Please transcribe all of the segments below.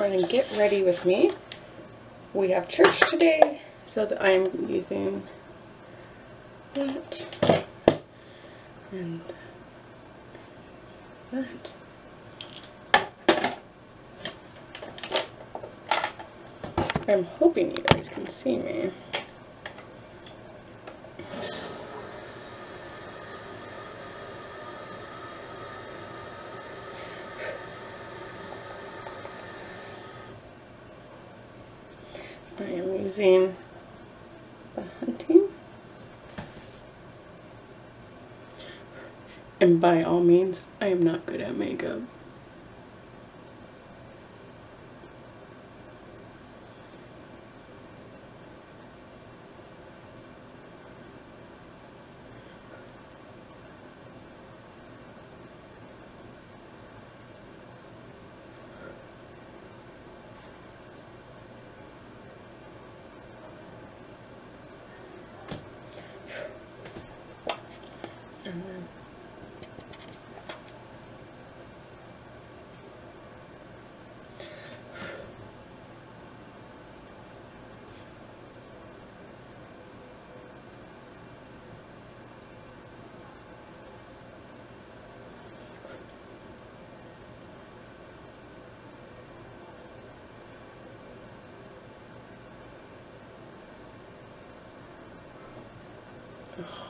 going to get ready with me. We have church today, so that I'm using that and that. I'm hoping you guys can see me. I am using the hunting. And by all means, I am not good at makeup. Then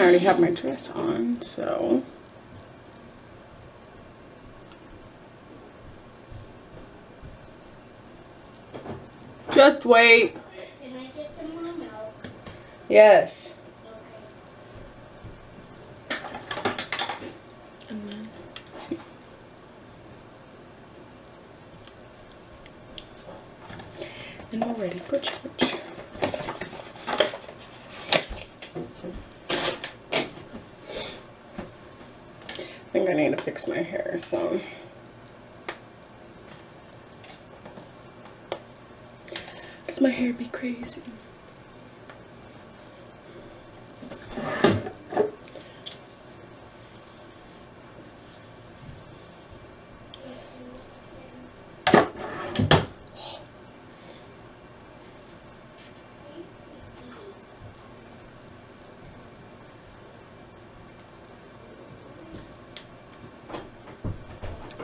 I already have my dress on, so. Just wait. Can I get some more milk? Yes. Okay. And then. And we're ready for church. I think I need to fix my hair, so. Cause my hair be crazy.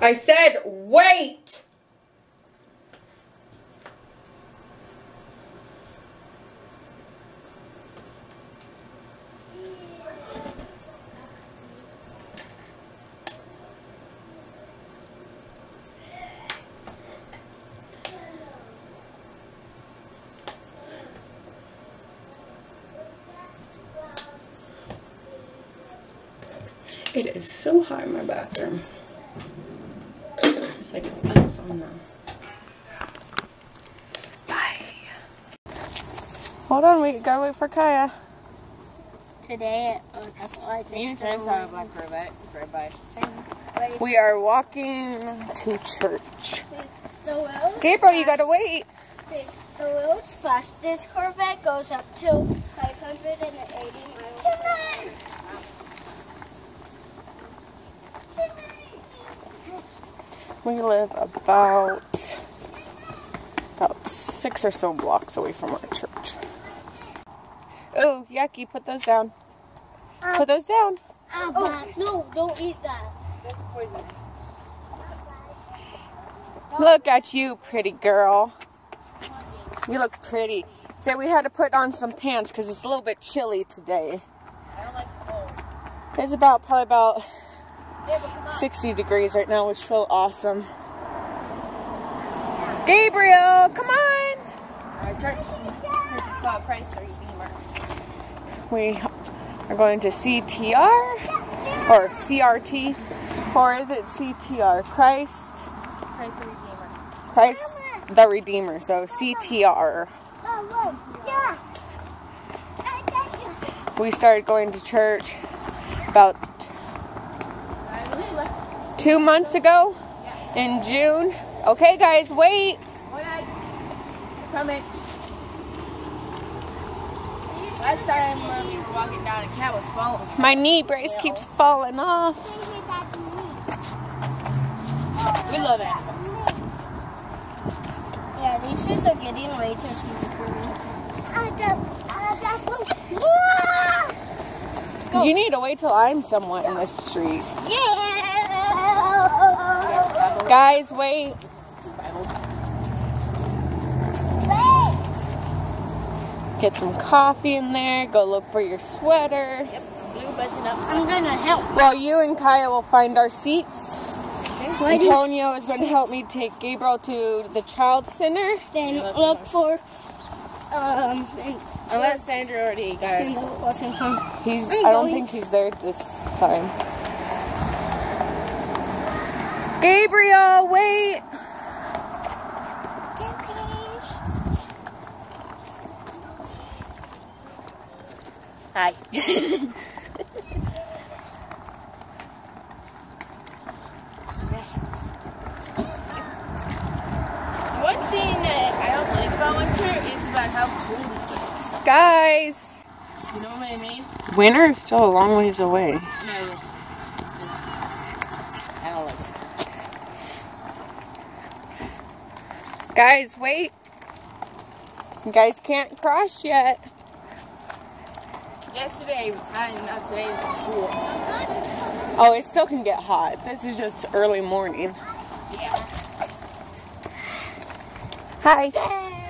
I said wait! It is so hot in my bathroom. It's like a sauna. Bye. Hold on, we gotta wait for Kaya. Today, uh, that's all You just just have a black Corvette. Drive by. We are walking to church. the world's Gabriel, you gotta wait. fast- The world's fastest Corvette goes up to 580 miles We live about about six or so blocks away from our church. Oh, yucky, put those down. Put those down. Oh, no, don't eat that. That's poisonous. Look at you, pretty girl. You look pretty. So we had to put on some pants because it's a little bit chilly today. I don't like cold. It's about probably about Yeah, but come on. 60 degrees right now, which feel awesome. Gabriel, come on. We are going to CTR or CRT, or is it CTR? Christ, Christ the Redeemer. Christ the Redeemer. So CTR. We started going to church about. Two months ago in June. Okay, guys, wait. Coming. Last time when we were walking down, a cat was following. My knee brace keeps falling off. We love animals. Yeah, these shoes are getting way too small for me. You need to wait till I'm somewhat in this street. Yeah. Guys, wait. Get some coffee in there. Go look for your sweater. Yep. Blue button up. I'm gonna help. Well, you and Kaya will find our seats. Why do Antonio is going to help me take Gabriel to the child center. then look for um Unless Sandra already got in the what's in front. He's. I'm I don't going. think he's there this time. Gabriel, wait. Hi. One thing that I don't like about winter is about how cold it gets. Guys, You know what I mean? winter is still a long ways away. No. It's just, I don't like it. Guys, wait. You guys can't cross yet. Yesterday was hot and now today is cool. Oh, it still can get hot. This is just early morning. Yeah. Hi.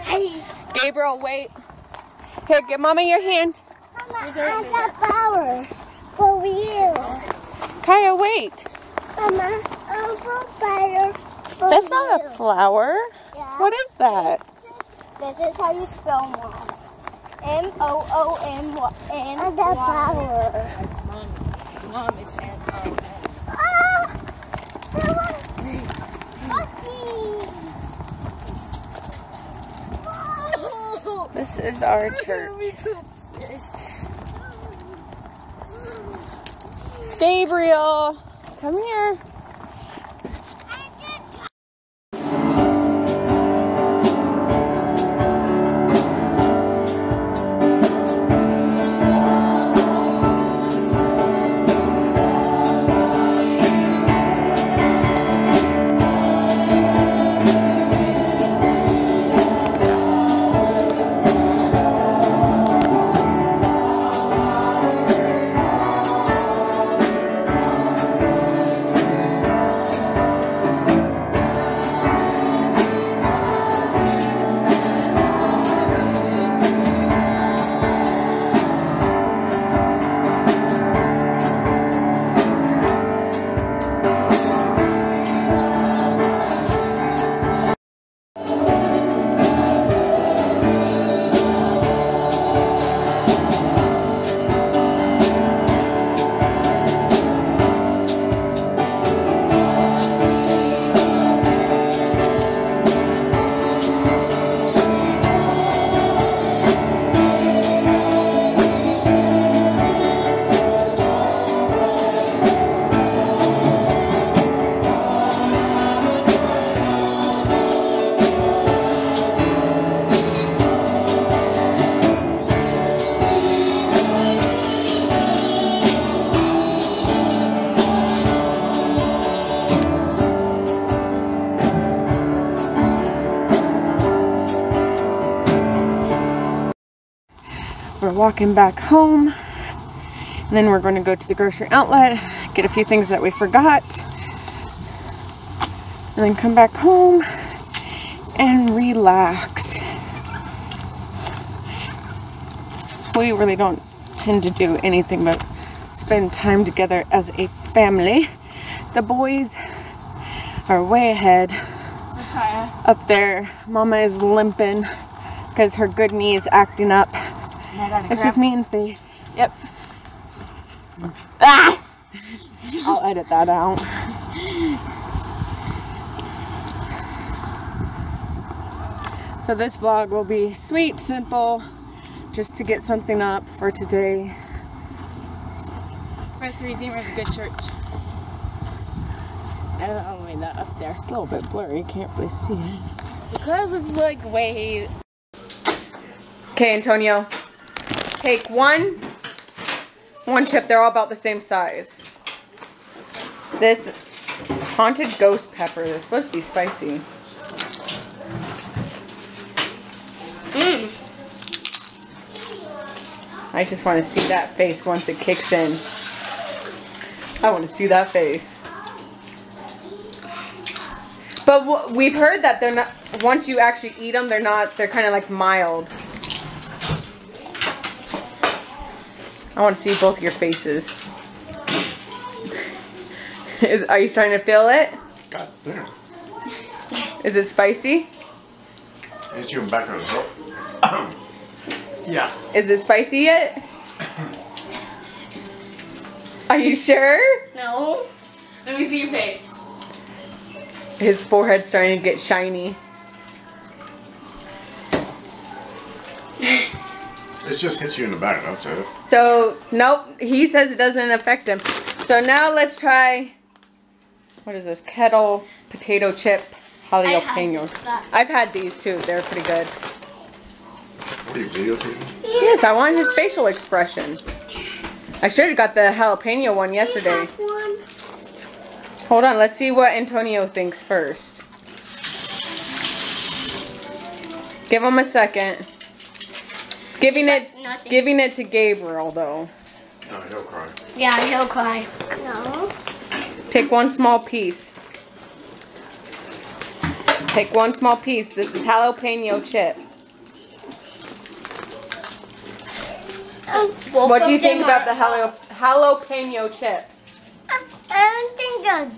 Hey, Gabriel, wait. Here, give Mama your hand. Mama, I got flowers for you. Kaya, wait. Mama, I'm for better for That's not a flower. Yeah. What is that? This is how you spell mom. M O O M N. I got power. That's mom. Mom is M O M. Ah! This is our church. Gabriel, come here. Walking back home. And then we're going to go to the grocery outlet, get a few things that we forgot. And then come back home and relax. We really don't tend to do anything but spend time together as a family. The boys are way ahead up there. Mama is limping because her good knee is acting up. I gotta This me and Faith. Yep. Ah! I'll edit that out. So this vlog will be sweet, simple, just to get something up for today. First Redeemer is a good church. I don't know why that up there. It's a little bit blurry, can't really see it. The clouds looks like way. Okay, Antonio. Take one, one chip. They're all about the same size. This haunted ghost pepper is supposed to be spicy. Mm. I just want to see that face once it kicks in. I want to see that face. But we've heard that they're not. Once you actually eat them, they're not. They're kind of like mild. I want to see both your faces. Is, are you starting to feel it? God damn. Is it spicy? It's your background. yeah. Is it spicy yet? Are you sure? No. Let me see your face. His forehead's starting to get shiny. It just hits you in the back, that's it. So, nope, he says it doesn't affect him. So now let's try, what is this, kettle potato chip jalapenos. I've had these too, they're pretty good. What are you videotaping? Yes, I want his facial expression. I should have got the jalapeno one yesterday. One. Hold on, let's see what Antonio thinks first. Give him a second. Giving He's it, like nothing. giving it to Gabriel though. No, he'll cry. Yeah, he'll cry. No. Take one small piece. Take one small piece. This is jalapeno chip. What do you think about the jala- jalapeno chip? I don't think I'm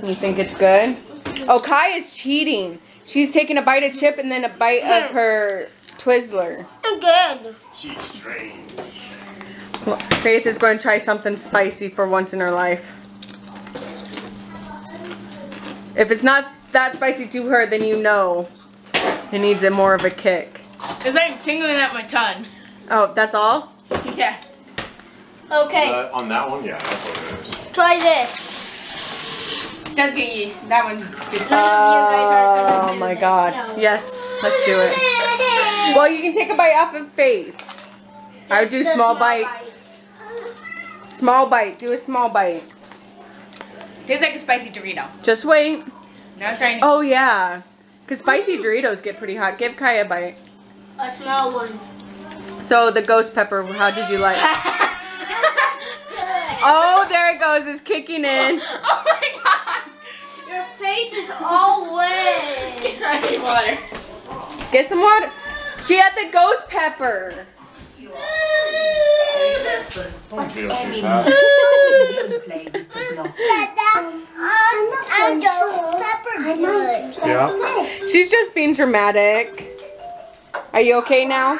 good. You think it's good? Mm-hmm. Oh, Kai is cheating. She's taking a bite of chip and then a bite of her Twizzler. I'm good. She's strange. Faith is going to try something spicy for once in her life. If it's not that spicy to her, then you know it needs a more of a kick. It's like tingling at my tongue. Oh, that's all? Yes. Okay, Uh, on that one, yeah, that's what it is. try this. Does get you. That one's good. None of you guys are gonna Oh my this. god. No. Yes, let's do it. Well, you can take a bite off of Faith. I would do Just the small bites. Small bite. Do a small bite. Tastes like a spicy Dorito. Just wait. Now it's trying. Oh, yeah. Because spicy Doritos get pretty hot. Give Kai a bite. A small one. So, the ghost pepper, how did you like? Oh, there it goes. It's kicking in. oh my god. Your face is all wet. I need water. Get some water. She had the ghost pepper. Don't videotape that. I'm just separate. Yeah. She's just being dramatic. Are you okay now?